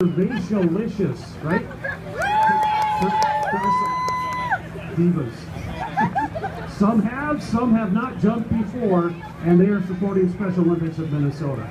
Curvaceous, right? Divas. some have, some have not jumped before, and they are supporting Special Olympics of Minnesota.